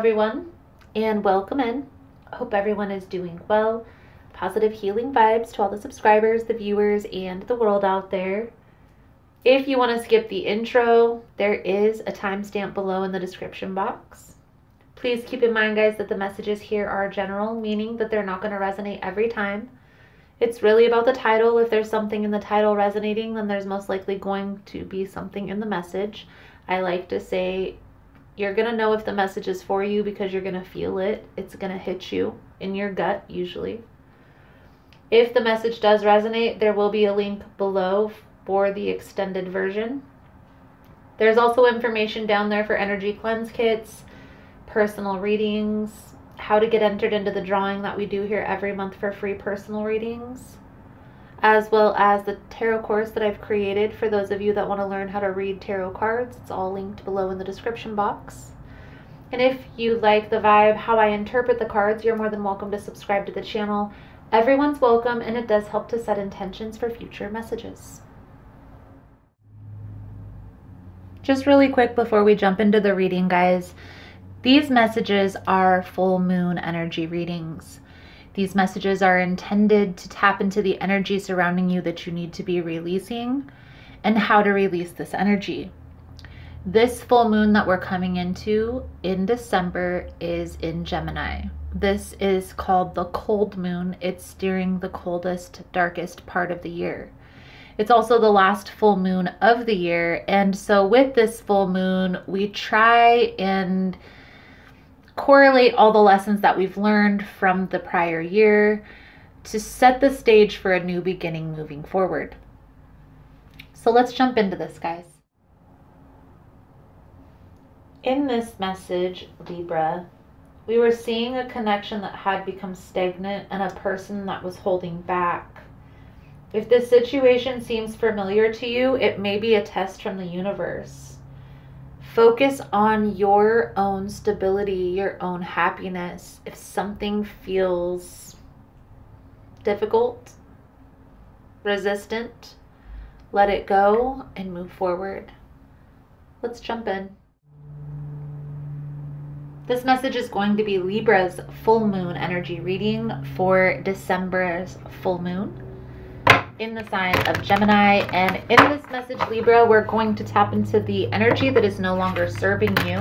Everyone, and welcome in. Hope everyone is doing well. Positive healing vibes to all the subscribers, the viewers, and the world out there. If you want to skip the intro, there is a timestamp below in the description box. Please keep in mind, guys, that the messages here are general, meaning that they're not going to resonate every time. It's really about the title. If there's something in the title resonating, then there's most likely going to be something in the message. I like to say you're going to know if the message is for you because you're going to feel it. It's going to hit you in your gut, usually. If the message does resonate, there will be a link below for the extended version. There's also information down there for energy cleanse kits, personal readings, how to get entered into the drawing that we do here every month for free personal readings, as well as the tarot course that I've created for those of you that want to learn how to read tarot cards. It's all linked below in the description box. And if you like the vibe, how I interpret the cards, you're more than welcome to subscribe to the channel. Everyone's welcome, and it does help to set intentions for future messages. Just really quick before we jump into the reading, guys, these messages are full moon energy readings. These messages are intended to tap into the energy surrounding you that you need to be releasing and how to release this energy. This full moon that we're coming into in December is in Gemini. This is called the cold moon. It's during the coldest, darkest part of the year. It's also the last full moon of the year. And so, with this full moon, we try and correlate all the lessons that we've learned from the prior year to set the stage for a new beginning moving forward. So, let's jump into this, guys. In this message, Libra, we were seeing a connection that had become stagnant and a person that was holding back if this situation seems familiar to you, it may be a test from the universe. Focus on your own stability, your own happiness. If something feels difficult, resistant, let it go and move forward. Let's jump in. This message is going to be Libra's full moon energy reading for December's full moon in the sign of Gemini. And in this message, Libra, we're going to tap into the energy that is no longer serving you.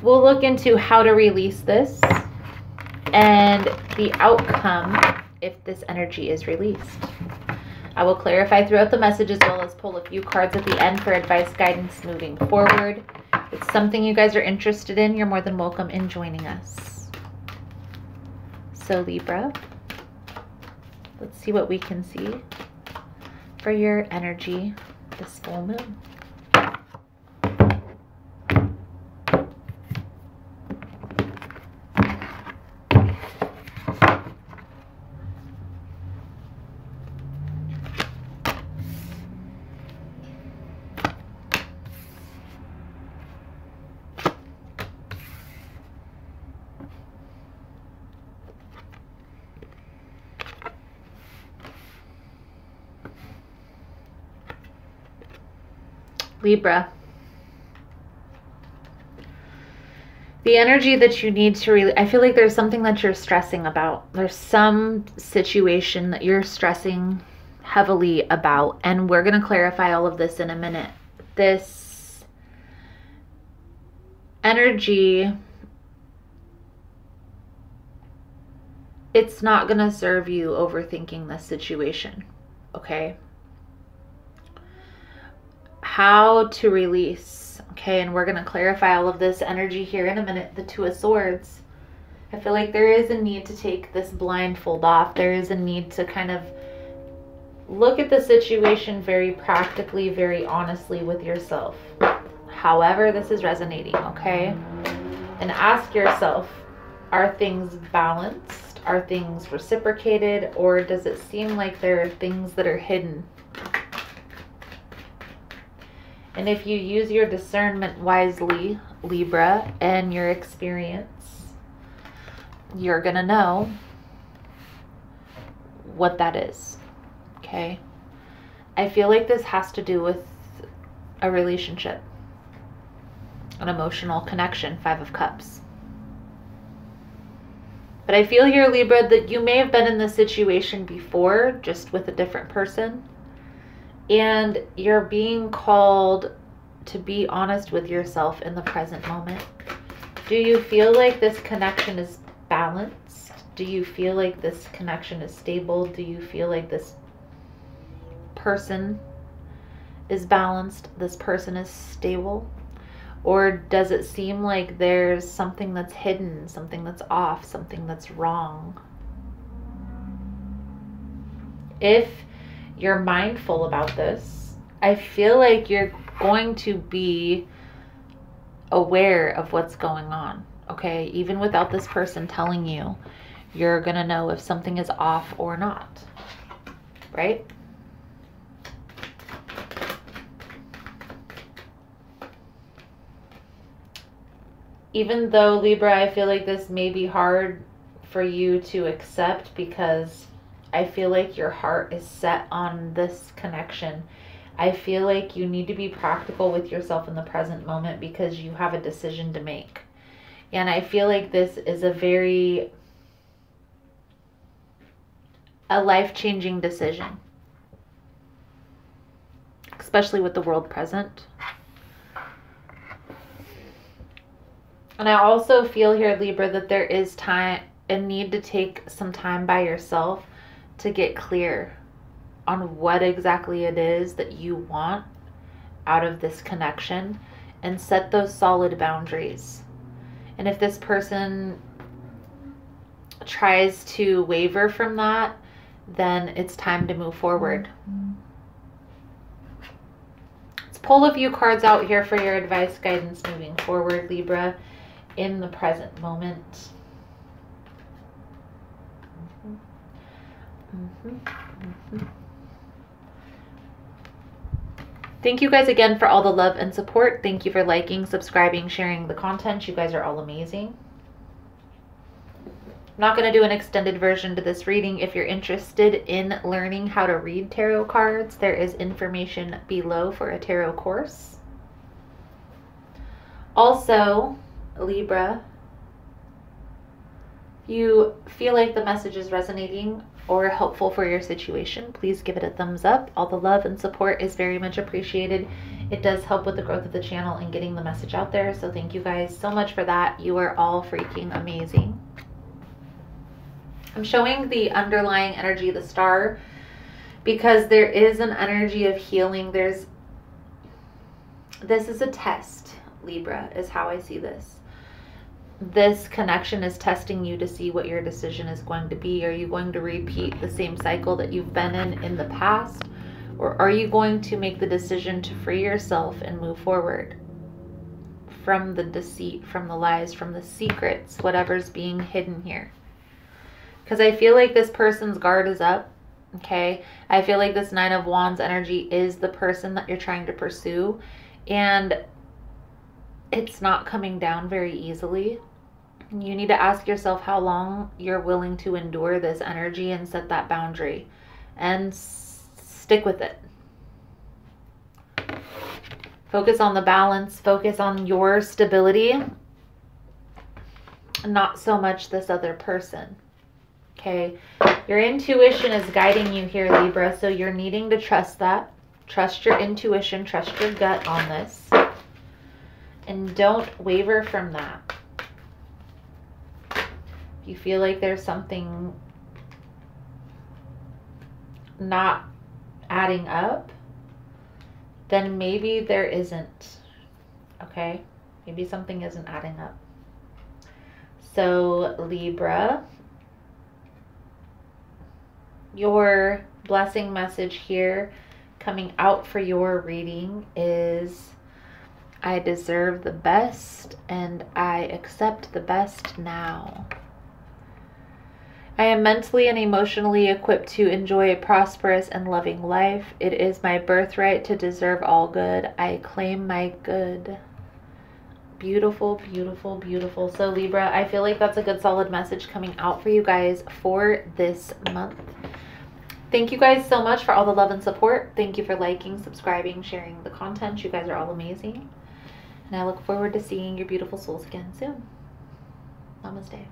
We'll look into how to release this and the outcome if this energy is released. I will clarify throughout the message as well as pull a few cards at the end for advice guidance moving forward. If it's something you guys are interested in, you're more than welcome in joining us. So Libra, Let's see what we can see for your energy this full moon. Libra. The energy that you need to really, I feel like there's something that you're stressing about. There's some situation that you're stressing heavily about, and we're going to clarify all of this in a minute. This energy, it's not going to serve you overthinking this situation, okay? How to release. Okay, and we're going to clarify all of this energy here in a minute. The Two of Swords. I feel like there is a need to take this blindfold off. There is a need to kind of look at the situation very practically, very honestly with yourself. However, this is resonating, okay? And ask yourself are things balanced? Are things reciprocated? Or does it seem like there are things that are hidden and if you use your discernment wisely, Libra, and your experience, you're going to know what that is. Okay? I feel like this has to do with a relationship. an emotional connection, Five of Cups. But I feel here, Libra, that you may have been in this situation before, just with a different person. And you're being called to be honest with yourself in the present moment. Do you feel like this connection is balanced? Do you feel like this connection is stable? Do you feel like this person is balanced? This person is stable? Or does it seem like there's something that's hidden, something that's off, something that's wrong? If you're mindful about this, I feel like you're going to be aware of what's going on, okay? Even without this person telling you, you're going to know if something is off or not, right? even though Libra, I feel like this may be hard for you to accept because I feel like your heart is set on this connection. I feel like you need to be practical with yourself in the present moment because you have a decision to make. And I feel like this is a very a life-changing decision. Especially with the world present. And I also feel here, Libra, that there is time, a need to take some time by yourself to get clear on what exactly it is that you want out of this connection and set those solid boundaries. And if this person tries to waver from that, then it's time to move forward. Let's pull a few cards out here for your advice guidance moving forward, Libra in the present moment. Mm-hmm. Thank you guys again for all the love and support. Thank you for liking, subscribing, sharing the content. You guys are all amazing. I'm not going to do an extended version to this reading. If you're interested in learning how to read tarot cards, there is information below for a tarot course. Also, Libra, if you feel like the message is resonating or helpful for your situation, please give it a thumbs up. All the love and support is very much appreciated. It does help with the growth of the channel and getting the message out there. So thank you guys so much for that. You are all freaking amazing. I'm showing the underlying energy the star because there is an energy of healing. There's this is a test, Libra, is how I see this this connection is testing you to see what your decision is going to be. Are you going to repeat the same cycle that you've been in in the past? Or are you going to make the decision to free yourself and move forward from the deceit, from the lies, from the secrets, whatever's being hidden here? Because I feel like this person's guard is up. Okay. I feel like this Nine of Wands energy is the person that you're trying to pursue. And it's not coming down very easily. You need to ask yourself how long you're willing to endure this energy and set that boundary and s- stick with it. Focus on the balance, focus on your stability, not so much this other person. Okay, your intuition is guiding you here, Libra, so you're needing to trust that. Trust your intuition, trust your gut on this. And don't waver from that. You feel like there's something not adding up, then maybe there isn't. Okay? Maybe something isn't adding up. So, Libra, your blessing message here coming out for your reading is I deserve the best and I accept the best now. I am mentally and emotionally equipped to enjoy a prosperous and loving life. It is my birthright to deserve all good. I claim my good. Beautiful, beautiful, beautiful. So, Libra, I feel like that's a good solid message coming out for you guys for this month. Thank you guys so much for all the love and support. Thank you for liking, subscribing, sharing the content. You guys are all amazing. And I look forward to seeing your beautiful souls again soon. Namaste.